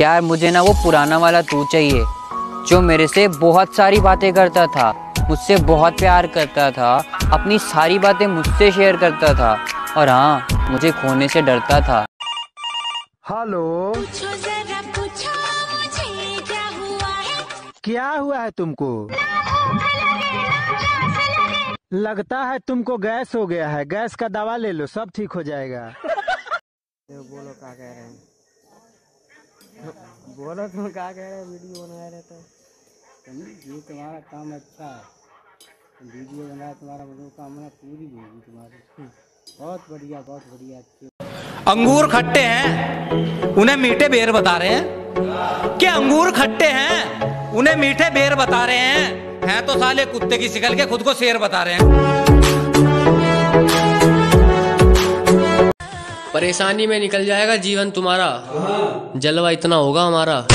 यार मुझे ना वो पुराना वाला तू चाहिए जो मेरे से बहुत सारी बातें करता था मुझसे बहुत प्यार करता था अपनी सारी बातें मुझसे शेयर करता था और हाँ मुझे खोने से डरता था। हेलो पूछो जरा पूछो मुझे क्या हुआ है? क्या हुआ है तुमको? लगता है तुमको गैस हो गया है गैस का दवा ले लो सब ठीक हो जाएगा। बोलो क्या कह रहे हैं? बोलो तुम क्या कह रहे हैं वीडियो बना रहे तो ये तुम्हारा काम अच्छा है। वीडियो बनाया तुम्हारा मनोकामना पूरी होगी तुम्हारी। बहुत बढ़िया बहुत बढ़िया अच्छी। अंगूर खट्टे हैं उन्हें मीठे बेर बता रहे हैं। कि अंगूर खट्टे हैं उन्हें मीठे बेर बता रहे हैं? हैं तो साले कुत्ते की शिकल के खुद को शेर बता रहे हैं। परेशानी में निकल जाएगा जीवन तुम्हारा। जलवा इतना होगा हमारा।